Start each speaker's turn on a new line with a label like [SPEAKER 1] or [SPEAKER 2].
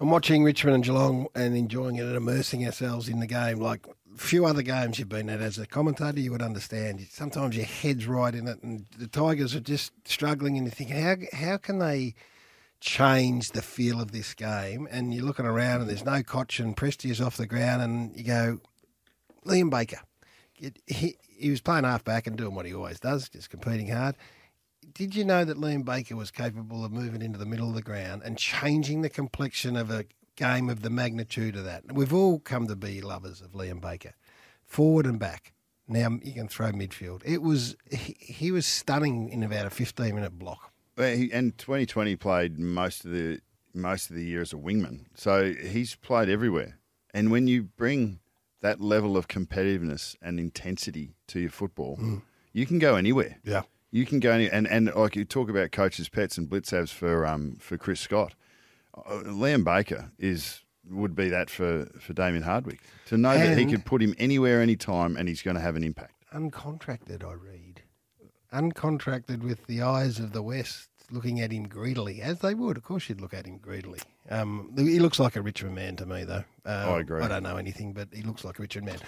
[SPEAKER 1] I'm watching Richmond and Geelong and enjoying it and immersing ourselves in the game. Like few other games you've been at as a commentator, you would understand. Sometimes your head's right in it, and the Tigers are just struggling, and you think, how how can they change the feel of this game? And you're looking around, and there's no Cotch and Prestia's off the ground, and you go, Liam Baker. He, he was playing half back and doing what he always does, just competing hard did you know that Liam Baker was capable of moving into the middle of the ground and changing the complexion of a game of the magnitude of that? We've all come to be lovers of Liam Baker, forward and back. Now you can throw midfield. It was he, he was stunning in about a fifteen minute block.
[SPEAKER 2] And 2020 played most of the most of the year as a wingman, so he's played everywhere. And when you bring that level of competitiveness and intensity to your football, mm. you can go anywhere.
[SPEAKER 1] Yeah.
[SPEAKER 2] You can go and and like you talk about coaches' pets and Blicavs for um for Chris Scott, uh, Liam Baker is would be that for for Damien Hardwick to know and that he could put him anywhere, anytime, and he's going to have an impact.
[SPEAKER 1] Uncontracted, I read, uncontracted with the eyes of the West looking at him greedily, as they would. Of course, you'd look at him greedily. Um, he looks like a Richmond man to me, though.
[SPEAKER 2] Um, I agree.
[SPEAKER 1] I don't know anything, but he looks like a Richmond man.